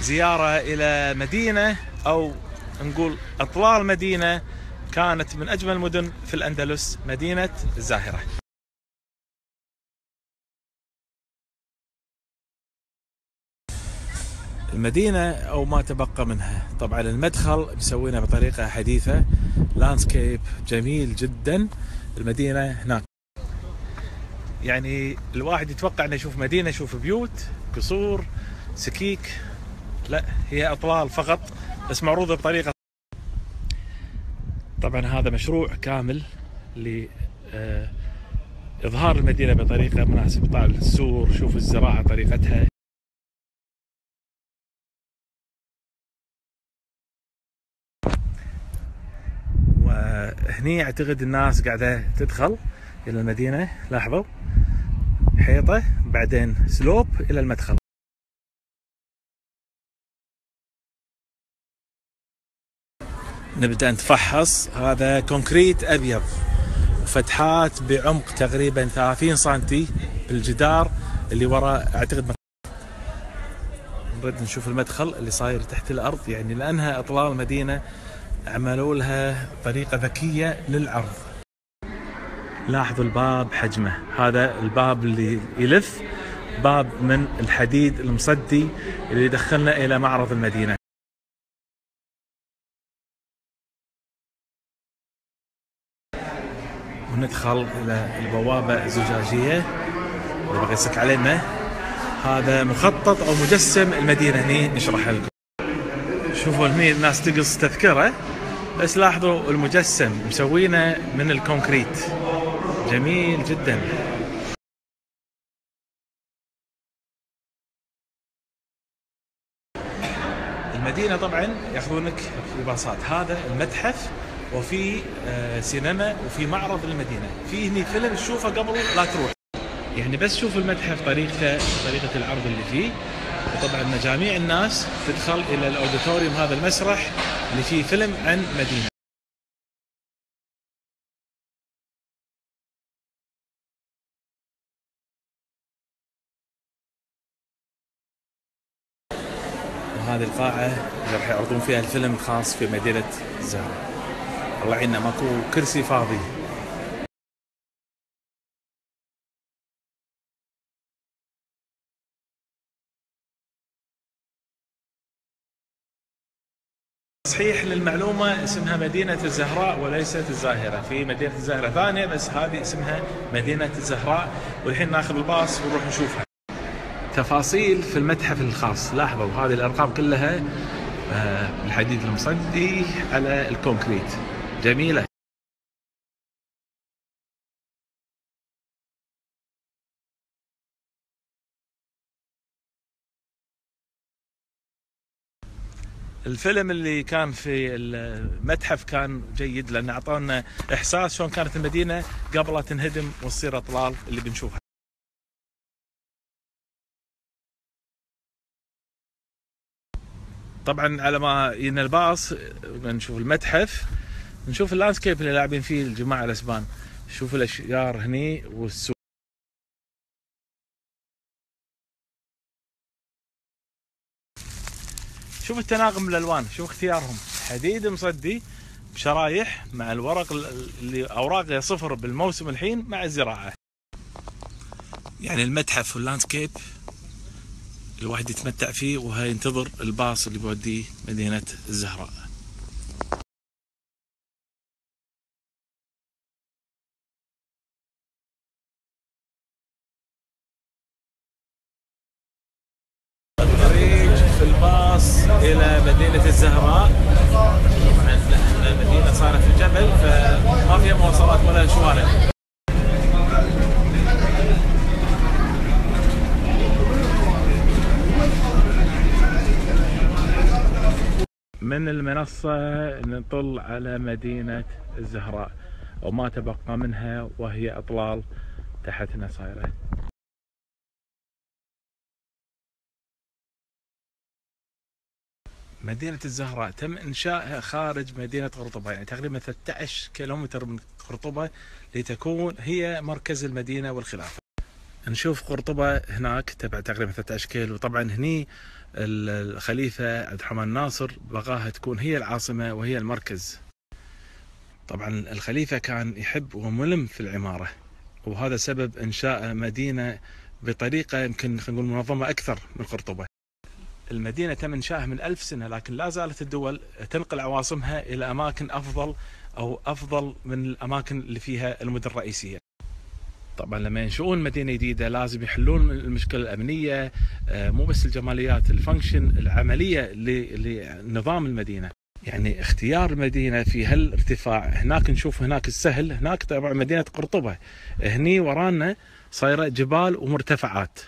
زيارة إلى مدينة أو نقول أطلال مدينة كانت من أجمل المدن في الأندلس مدينة الزاهرة. المدينة أو ما تبقى منها. طبعا المدخل مسوينه بطريقة حديثة لاندسكيب جميل جدا. المدينة هناك. يعني الواحد يتوقع إنه يشوف مدينة يشوف بيوت قصور سكيك. لا هي أطلال فقط بس معروضة بطريقة. طبعا هذا مشروع كامل لإظهار المدينة بطريقة مناسبة. طبعا السور شوف الزراعة طريقتها. وهني أعتقد الناس قاعدة تدخل إلى المدينة لاحظوا حيطة بعدين سلوب إلى المدخل. نبدأ نتفحص. هذا كونكريت أبيض فتحات بعمق تقريبا 30 سنتي بالجدار اللي وراء أعتقد نريد نشوف المدخل اللي صاير تحت الأرض يعني لأنها أطلال مدينه عملوا لها طريقة ذكية للعرض. لاحظوا الباب حجمه. هذا الباب اللي يلف باب من الحديد المصدي اللي يدخلنا إلى معرض المدينة. وندخل إلى البوابة الزجاجية. اللي بغي يسك علينا. هذا مخطط أو مجسم المدينة هني نشرح لكم. شوفوا هني الناس تقص تذكرة. بس لاحظوا المجسم مسوينه من الكونكريت. جميل جدا. المدينة طبعا يأخذونك في باصات. هذا المتحف وفي سينما وفي معرض المدينة. في هني فيلم تشوفه قبل لا تروح. يعني بس شوف المتحف طريقته طريقة العرض اللي فيه. وطبعا مجاميع الناس تدخل إلى الأوديتوريوم هذا المسرح اللي فيه فيلم عن مدينة. وهذه القاعة اللي راح يعرضون فيها الفيلم الخاص في مدينة الزهرة الله يعيننا ماكو كرسي فاضي. تصحيح للمعلومة اسمها مدينة الزهراء وليست الزاهرة. في مدينة الزاهرة ثانية بس هذه اسمها مدينة الزهراء. والحين ناخذ الباص ونروح نشوفها. تفاصيل في المتحف الخاص. لاحظوا هذه الأرقام كلها بالحديد المصدي على الكونكريت. جميلة. الفيلم اللي كان في المتحف كان جيد لأنه أعطانا إحساس شلون كانت المدينة قبل لا تنهدم وتصير أطلال اللي بنشوفها. طبعا على ما ينا الباص نشوف المتحف. نشوف اللاندسكيب اللي لاعبين فيه الجماعة الأسبان. شوف الأشجار هني والسوق. شوف التناغم الالوان شوف اختيارهم. حديد مصدي بشرايح مع الورق اللي أوراقه صفر بالموسم الحين مع الزراعة. يعني المتحف واللاندسكيب الواحد يتمتع فيه وهينتظر الباص اللي بيوديه مدينة الزهراء. الباص إلى مدينة الزهراء. طبعا المدينة صارت في الجبل فما فيها مواصلات ولا شوارع. من المنصة نطل على مدينة الزهراء وما تبقى منها وهي أطلال تحتنا صايرة مدينة الزهراء تم إنشائها خارج مدينة قرطبة يعني تقريبا 13 كيلومتر من قرطبة لتكون هي مركز المدينة والخلافة. نشوف قرطبة هناك تبع تقريبا 13 كيلو. طبعا هني الخليفة عبد الرحمن الناصر بغاها تكون هي العاصمة وهي المركز. طبعا الخليفة كان يحب وملم في العمارة وهذا سبب إنشاء مدينة بطريقة يمكن خلينا نقول منظمة أكثر من قرطبة. المدينة تم إنشائها من ألف سنة لكن لا زالت الدول تنقل عواصمها إلى أماكن أفضل أو أفضل من الأماكن اللي فيها المدن الرئيسية. طبعا لما ينشؤون مدينة جديدة لازم يحلون المشكلة الأمنية آه، مو بس الجماليات الفانكشن العملية لنظام المدينة. يعني اختيار المدينة في هالارتفاع هناك نشوف هناك السهل هناك طبعا مدينة قرطبة. هني ورانا صايرة جبال ومرتفعات.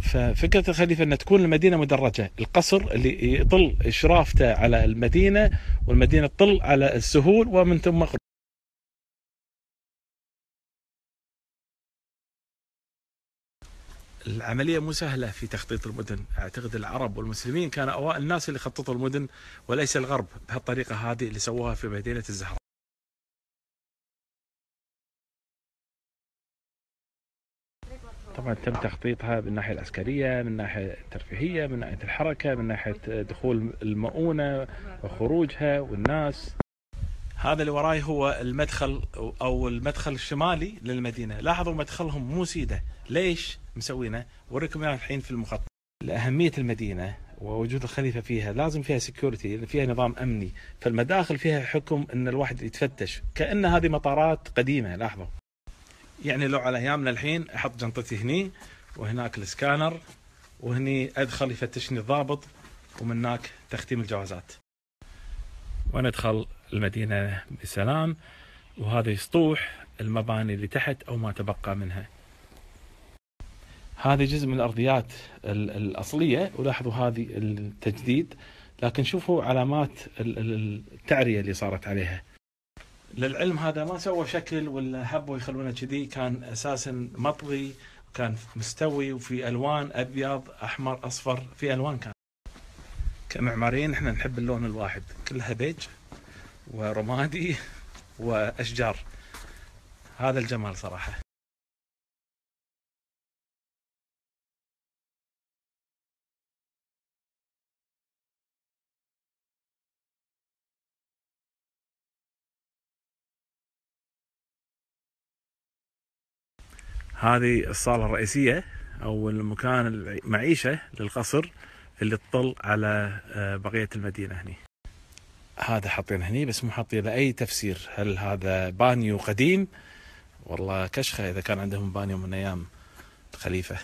ففكرة الخليفة ان تكون المدينة مدرجة، القصر اللي يطل اشرافته على المدينة والمدينة تطل على السهول ومن ثم العملية مو سهلة في تخطيط المدن. أعتقد العرب والمسلمين كانوا أوائل الناس اللي خططوا المدن وليس الغرب بهالطريقة هذه اللي سووها في مدينة الزهراء. طبعا تم تخطيطها من الناحية العسكرية من الناحية الترفيهية من ناحية الحركة من ناحية دخول المؤونة وخروجها والناس. هذا اللي وراي هو المدخل أو المدخل الشمالي للمدينة. لاحظوا مدخلهم مو سيدة. ليش مسوينه؟ اوريكم إياه الحين في المخطط. لأهمية المدينة ووجود الخليفة فيها لازم فيها سكيورتي فيها نظام أمني. فالمداخل فيها حكم إن الواحد يتفتش. كأن هذه مطارات قديمة لاحظوا. يعني لو على أيامنا الحين أحط جنطتي هني وهناك السكانر وهني أدخل يفتشني الضابط ومن هناك تختيم الجوازات. وندخل المدينة بسلام وهذا يسطوح المباني اللي تحت أو ما تبقى منها. هذه جزء من الأرضيات الأصلية ولاحظوا هذه التجديد لكن شوفوا علامات التعرية اللي صارت عليها. للعلم هذا ما سوى شكل ولا حبوا يخلونه كذي كان أساسا مطوي وكان مستوي وفي ألوان أبيض أحمر أصفر في ألوان كان. كمعماريين إحنا نحب اللون الواحد كلها بيج ورمادي وأشجار. هذا الجمال صراحة. هذه الصالة الرئيسية أو المكان المعيشة للقصر اللي تطل على آه، بقية المدينة هني. هذا حاطين هني بس مو حاطين اي تفسير. هل هذا بانيو قديم؟ والله كشخة إذا كان عندهم بانيو من أيام الخليفة.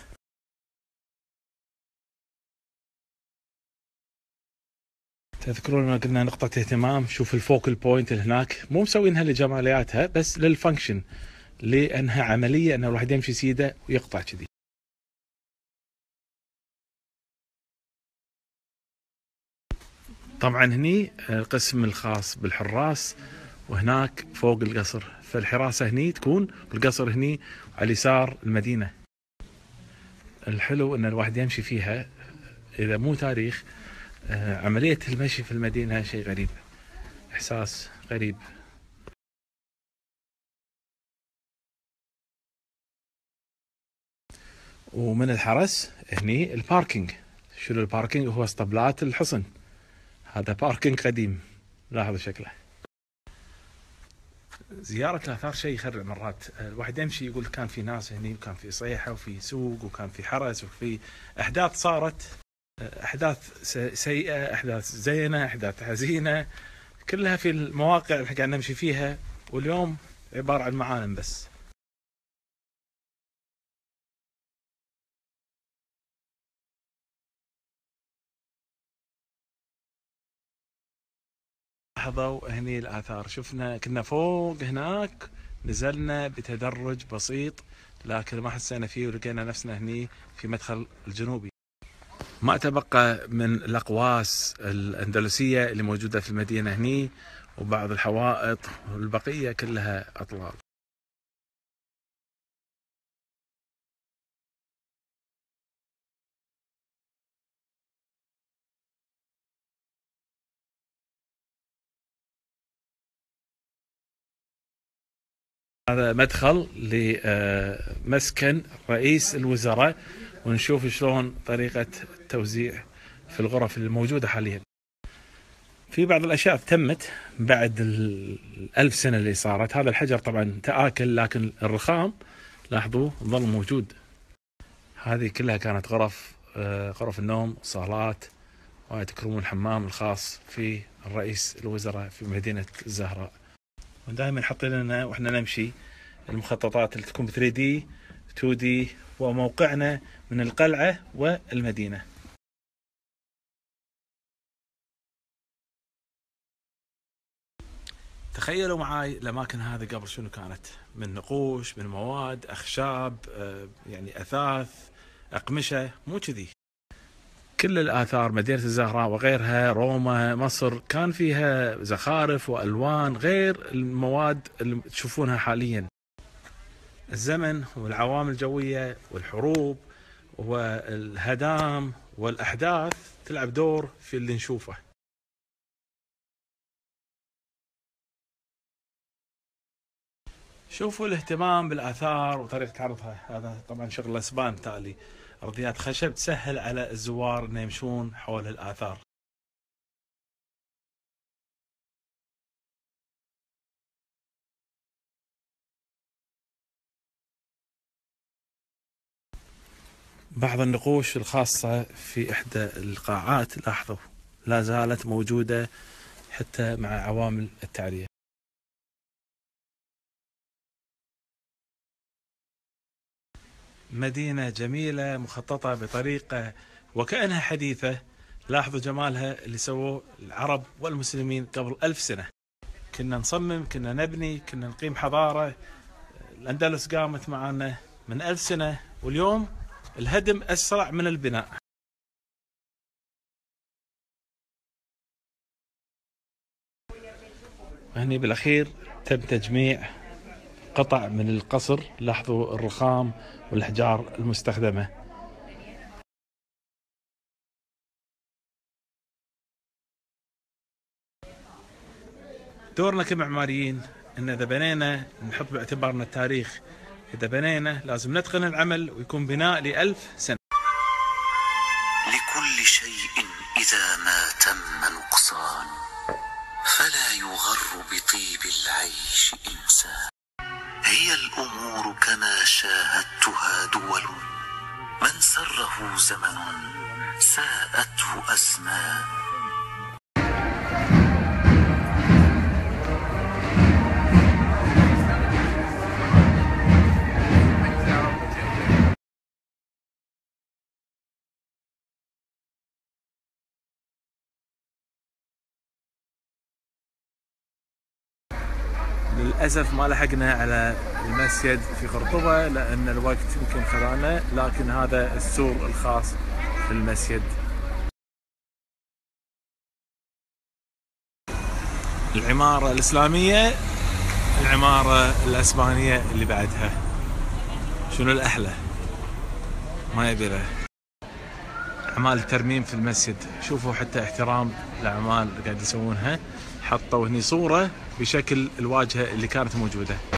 تذكرون ما قلنا نقطة اهتمام؟ شوف ال focal point اللي هناك. مو مسوينها لجمالياتها بس لل function. لأنها عملية أن الواحد يمشي سيدة ويقطع كذي. طبعا هني القسم الخاص بالحراس وهناك فوق القصر. فالحراسة هني تكون والقصر هني على اليسار المدينة. الحلو أن الواحد يمشي فيها إذا مو تاريخ آه، عملية المشي في المدينة شيء غريب. إحساس غريب. ومن الحرس هني ال parking شنو ال parking هو اسطبلات الحصن. هذا parking قديم. لاحظوا شكله. زيارة الآثار شيء يخرع مرات. الواحد يمشي يقول كان في ناس هني وكان في صيحة وفي سوق وكان في حرس وفي أحداث صارت. أحداث سيئة أحداث زينة أحداث حزينة. كلها في المواقع اللي قاعد نمشي فيها. واليوم عبارة عن معالم بس. لاحظوا هني الآثار. شفنا كنا فوق هناك نزلنا بتدرج بسيط لكن ما حسينا فيه ولقينا نفسنا هني في مدخل الجنوبي. ما تبقى من الأقواس الأندلسية اللي موجودة في المدينة هني وبعض الحوائط والبقية كلها أطلال. هذا مدخل لمسكن رئيس الوزراء ونشوف شلون طريقة توزيع في الغرف الموجودة حاليا. في بعض الأشياء تمت بعد الألف سنة اللي صارت. هذا الحجر طبعا تآكل لكن الرخام لاحظوا ظل موجود. هذه كلها كانت غرف غرف النوم صالات وتكرمون الحمام الخاص في الرئيس الوزراء في مدينة الزهراء. ودائما حاطين لنا وإحنا نمشي المخططات اللي تكون ب 3 دي 2 دي وموقعنا من القلعة والمدينة. تخيلوا معاي الأماكن هذه قبل شنو كانت؟ من نقوش من مواد أخشاب آه، يعني أثاث أقمشة مو كذي. كل الآثار مدينة الزهراء وغيرها روما مصر كان فيها زخارف وألوان غير المواد اللي تشوفونها حاليا. الزمن والعوامل الجوية والحروب والهدام والأحداث تلعب دور في اللي نشوفه. شوفوا الاهتمام بالآثار وطريقة عرضها. هذا طبعا شغل الأسبان تالي. أرضيات خشب تسهل على الزوار إنه يمشون حول الآثار. بعض النقوش الخاصة في إحدى القاعات لاحظوا لا زالت موجودة حتى مع عوامل التعرية. مدينة جميلة مخططة بطريقة وكأنها حديثة. لاحظوا جمالها اللي سووه العرب والمسلمين قبل ألف سنة. كنا نصمم كنا نبني كنا نقيم حضارة. الأندلس قامت معنا من ألف سنة واليوم الهدم أسرع من البناء. هني بالأخير تم تجميع قطع من القصر. لاحظوا الرخام والأحجار المستخدمة. دورنا كمعماريين. إن إذا بنينا نحط باعتبارنا التاريخ. إذا بنينا لازم نتقن العمل ويكون بناء لألف سنة. لكل شيء إذا ما تم نقصان. فلا يغر بطيب العيش إنسان. هي الأمور كما شاهدتها دول. من سره زمن ساءته أزمان للأسف ما لحقنا على المسجد في قرطبة لأن الوقت يمكن خذانا لكن هذا السور الخاص بالمسجد العمارة الإسلامية العمارة الأسبانية اللي بعدها. شنو الأحلى؟ ما يبي له. أعمال الترميم في المسجد شوفوا حتى احترام الأعمال اللي قاعد يسوونها. حطوا هني صورة بشكل الواجهة اللي كانت موجودة.